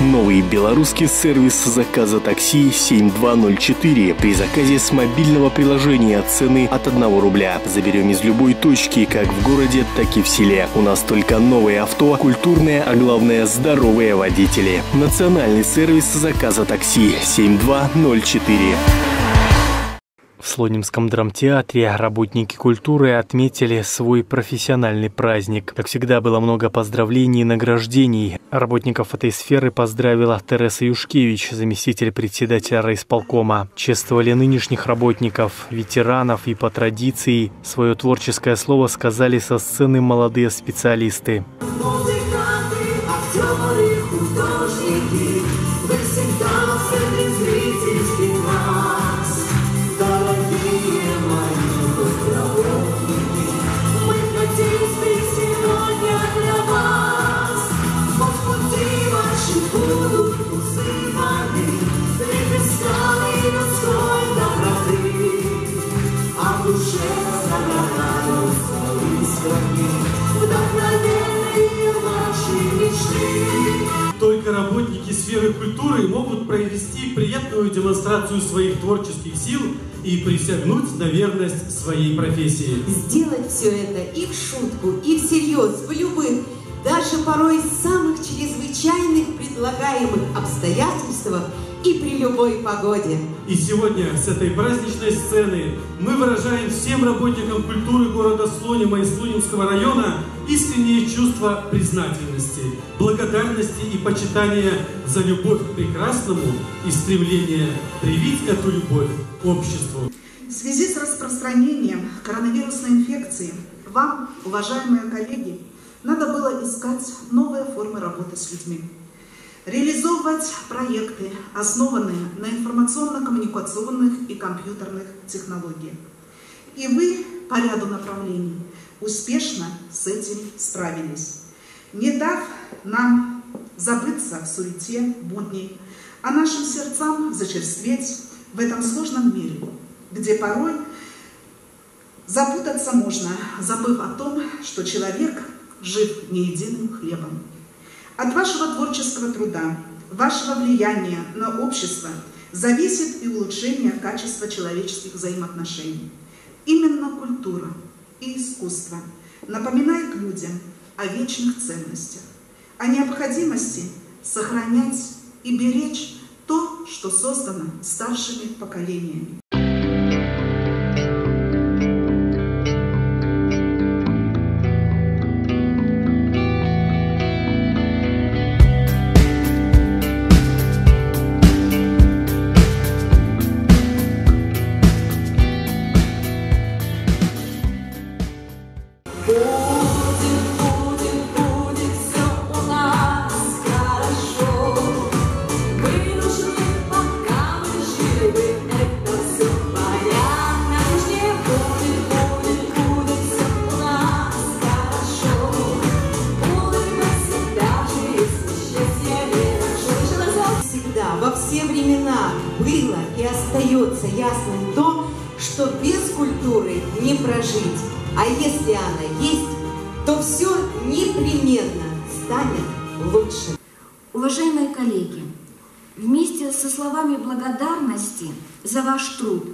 Новый белорусский сервис заказа такси 7204. При заказе с мобильного приложения цены от 1 рубля. Заберем из любой точки, как в городе, так и в селе. У нас только новые авто, культурные, а главное здоровые водители. Национальный сервис заказа такси 7204. В Слонимском драмтеатре работники культуры отметили свой профессиональный праздник. Как всегда, было много поздравлений и награждений. Работников этой сферы поздравила Тереса Юшкевич, заместитель председателя райисполкома. Чествовали нынешних работников, ветеранов и по традиции свое творческое слово сказали со сцены молодые специалисты. Музыканты, Только работники сферы культуры могут провести приятную демонстрацию своих творческих сил и присягнуть на верность своей профессии. Сделать все это и в шутку, и всерьез, в любых, даже порой самых чрезвычайных предлагаемых обстоятельствах и при любой погоде. И сегодня с этой праздничной сцены мы выражаем всем работникам культуры города Слонима и Слонимского района искренние чувства признательности, благодарности и почитания за любовь к прекрасному и стремление привить эту любовь обществу. В связи с распространением коронавирусной инфекции вам, уважаемые коллеги, надо было искать новые формы работы с людьми. Реализовывать проекты, основанные на информационно-коммуникационных и компьютерных технологиях. И вы по ряду направлений успешно с этим справились, не дав нам забыться в суете будней, а нашим сердцам зачерстветь в этом сложном мире, где порой запутаться можно, забыв о том, что человек жив не единым хлебом. От вашего творческого труда, вашего влияния на общество зависит и улучшение качества человеческих взаимоотношений. Именно культура и искусство напоминают людям о вечных ценностях, о необходимости сохранять и беречь то, что создано старшими поколениями. Остается ясным то, что без культуры не прожить. А если она есть, то все непременно станет лучше. Уважаемые коллеги, вместе со словами благодарности за ваш труд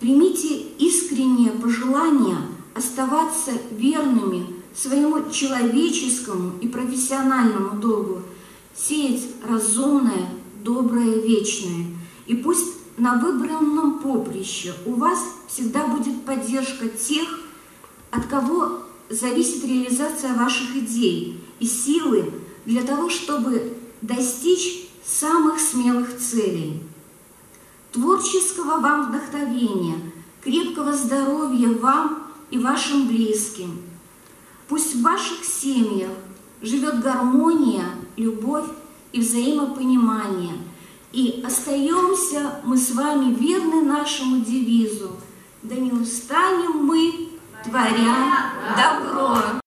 примите искреннее пожелание оставаться верными своему человеческому и профессиональному долгу, сеять разумное, доброе, вечное. И пусть на выбранном поприще у вас всегда будет поддержка тех, от кого зависит реализация ваших идей и силы для того, чтобы достичь самых смелых целей. Творческого вам вдохновения, крепкого здоровья вам и вашим близким. Пусть в ваших семьях живет гармония, любовь и взаимопонимание. И остаемся мы с вами верны нашему девизу. Да не устанем мы творя добро.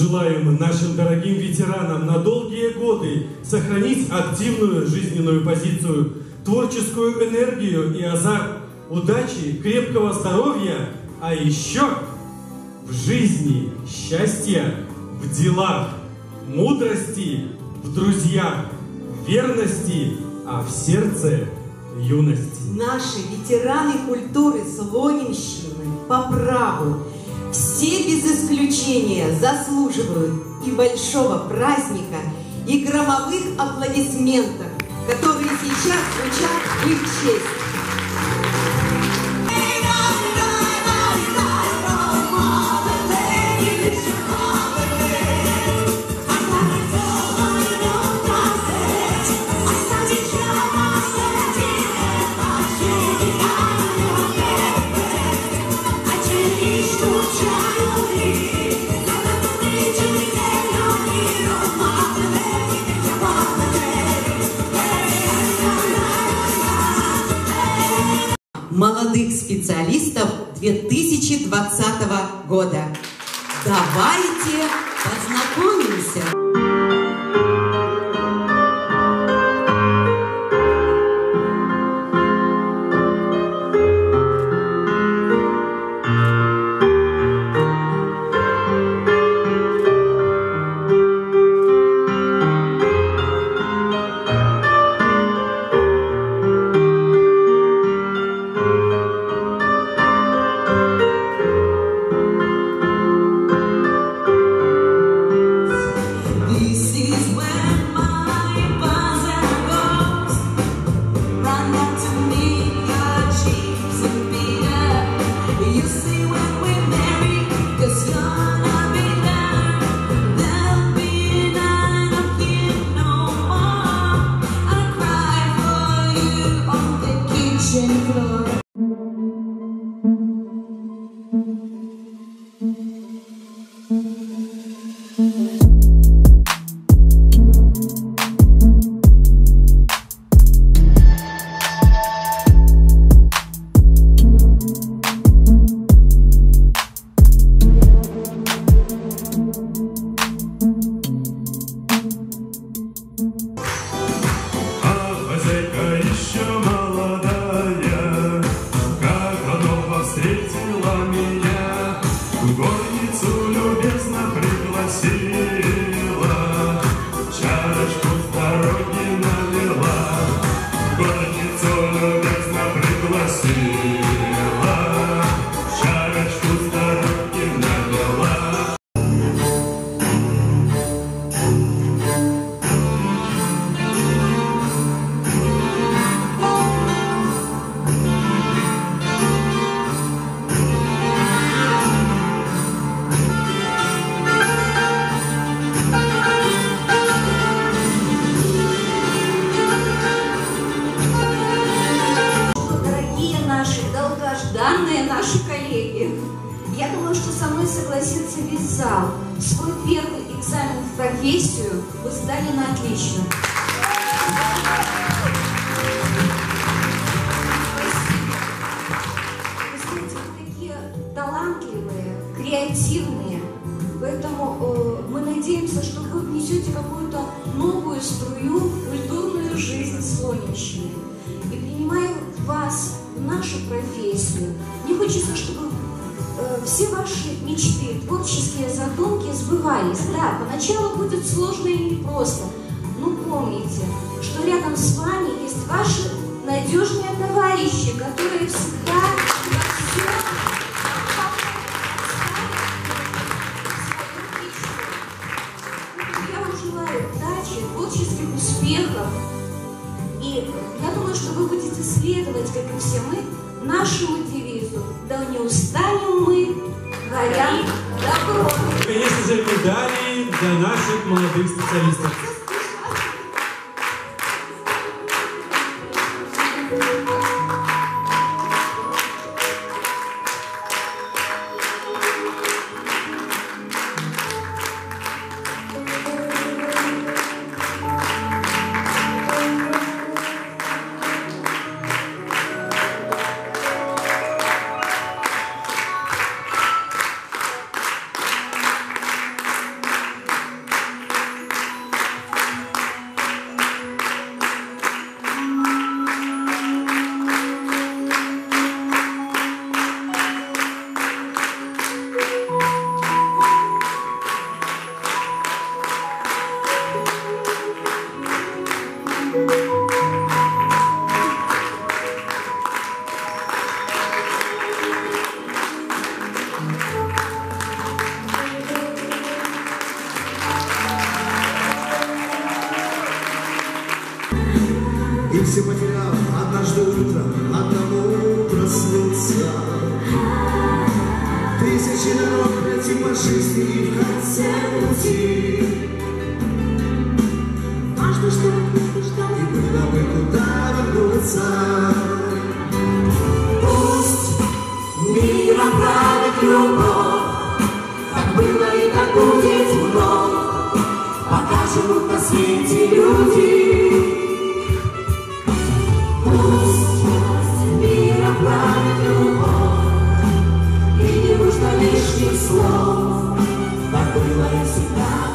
Желаем нашим дорогим ветеранам на долгие годы сохранить активную жизненную позицию, творческую энергию и азарт, удачи, крепкого здоровья, а еще в жизни счастья, в делах, мудрости, в друзьях, верности, а в сердце юности. Наши ветераны культуры Слонимщины по праву все без исключения заслуживают и большого праздника, и громовых аплодисментов, которые сейчас звучат в их честь. Молодых специалистов 2020 года. Давайте познакомимся. see. Зал. Свой первый экзамен в профессию вы сдали на отлично. Вы знаете, вы такие талантливые, креативные, Да, поначалу будет сложно и непросто, но помните, что рядом с вами есть ваши надежные товарищи, которые всегда я вам желаю удачи, творческих успехов. И я думаю, что вы будете следовать, как и все мы, нашему девизу. Да не устанем мы, горя. Конечно же, медали для наших молодых специалистов. все потерял, однажды утром одному проснулся. Тысячи дорог пройти типа по жизни и в конце пути. Важно, что, что и было бы куда вернуться. Пусть миром правит любовь, так было и так будет вновь. Покажут на свете люди. Слов, было и.